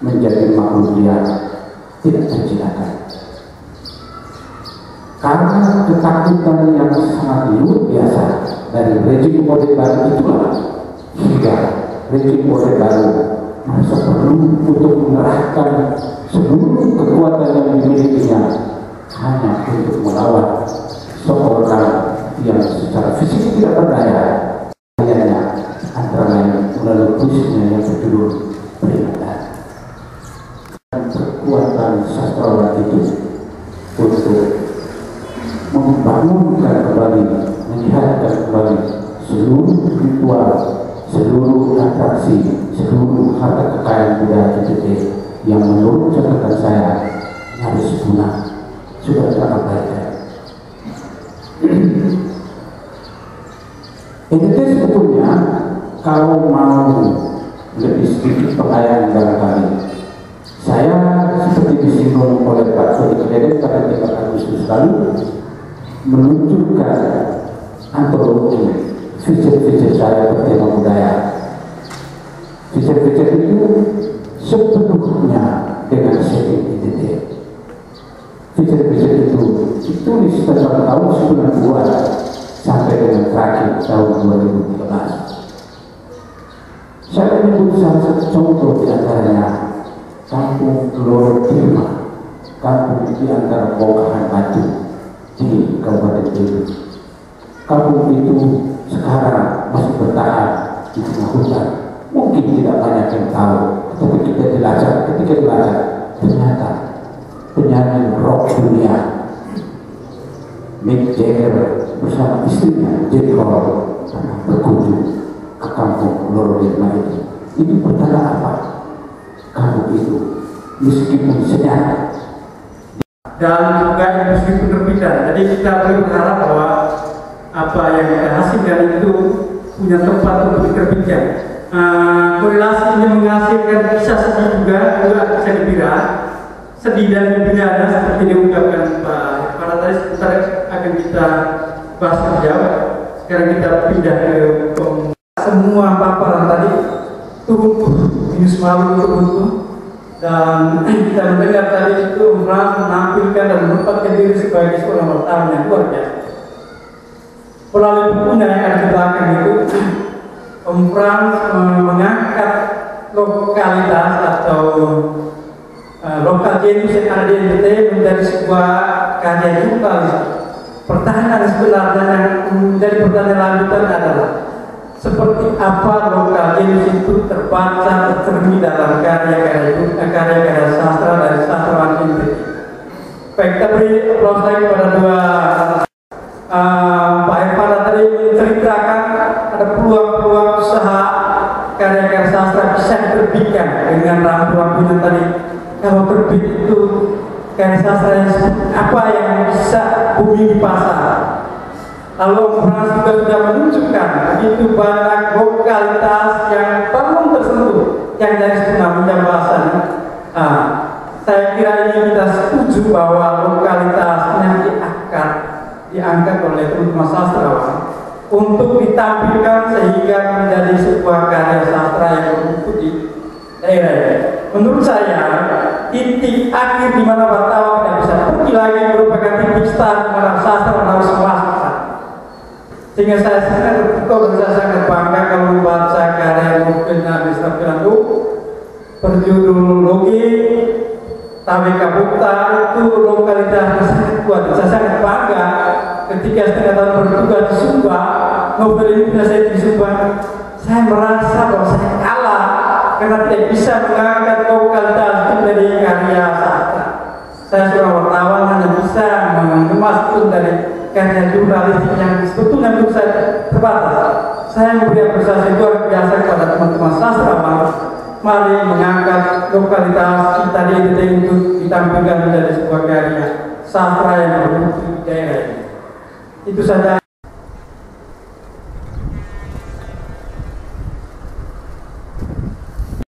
menjadi makhluk liar tidak terciptakan. Karena ketakutan yang sangat luar biasa dari rejim Orde Baru itulah hingga rejim Orde Baru merasa perlu untuk mengerahkan seluruh kekuatan yang dimilikinya hanya untuk melawan seorang yang secara fisik tidak berdaya akhirnya antara lain melalui yang berjudul kekuatan sastrawan itu untuk membangunkan kembali menyehatkan kembali seluruh ritual seluruh atraksi seluruh harta kekayaan budaya PTT yang menurut catatan saya nyaris punah. Sudah terabaikan NTT sebetulnya kalau mau lebih sedikit pengayaan barangkali saya disinggung oleh Pak Sodi Kededes pada 3 Agustus lalu menunjukkan antologi fitur-fitur saya bertema budaya fitur-fitur itu sepenuhnya dengan setting ITT fitur-fitur itu ditulis tentang tahun 92 sampai dengan terakhir tahun 2013. Saya menyebut salah satu contoh di antaranya kampung Gelora Tirma, kampung di antara Bokahan Batu di Kabupaten Belu. Kampung itu sekarang masih bertahan di tengah hutan. Mungkin tidak banyak yang tahu, tapi kita dilacak, ketika dilacak, ternyata penyanyi rock dunia Mick Jagger bersama istrinya Jerry Hall berkunjung ke kampung Lorolirma itu. Ini pertanda apa? Kampung itu meskipun senyap dan juga industri penerbitan. Jadi kita berharap bahwa apa yang kita hasilkan itu punya tempat untuk diterbitkan. Uh, korelasi ini menghasilkan bisa sedih juga, juga bisa gembira. Sedih dan gembira seperti diungkapkan Pak Para tadi sebentar akan kita bahas terjawab. Sekarang kita pindah ke semua paparan tadi turun minus malu turun dan kita mendengar tadi itu Umran menampilkan dan menempatkan diri sebagai seorang wartawan yang luar biasa. Melalui bukunya yang ada di belakang itu, Umran mengangkat lokalitas atau uh, lokal genius yang ada di NTT menjadi sebuah karya jurnalisme pertanyaan sebenarnya yang menjadi pertanyaan lanjutan adalah seperti apa lokal itu terbaca tercermin dalam karya-karya itu karya-karya sastra dari sastrawan ini. Baik, aplaus lagi kepada dua uh, Pak Irfan tadi menceritakan ada peluang-peluang usaha karya-karya sastra bisa diterbitkan dengan rambu-rambunya tadi. Kalau terbit itu karya sastra yang apa yang bisa bumi di pasar. Frans juga sudah menunjukkan begitu banyak lokalitas yang belum tersentuh yang dari sebenarnya bahasan. Nah, saya kira ini kita setuju bahwa lokalitas yang diangkat diangkat oleh teman sastrawan untuk ditampilkan sehingga menjadi sebuah karya sastra yang di daerah. Menurut saya, titik akhir di mana wartawan tidak bisa pergi lagi merupakan titik start di mana sastra harus sehingga saya sangat dan saya sangat bangga kalau membaca karya mungkin Nabi Sabtu berjudul Logi Tabika Bukta itu lokalitas sangat kuat. Saya sangat bangga ketika setengah tahun bertugas di Sumba novel ini punya saya di Sumba saya merasa bahwa saya kalah karena tidak bisa mengangkat lokalitas itu menjadi karya sastra. Saya seorang wartawan hanya bisa mengemas itu dari karya jurnalistik yang sebetulnya menurut saya terbatas. Saya memberi apresiasi luar biasa kepada teman-teman sastrawan. Mari mengangkat lokalitas kita di NTT untuk ditampilkan menjadi sebuah karya sastra yang bermutu di daerah ini. Itu saja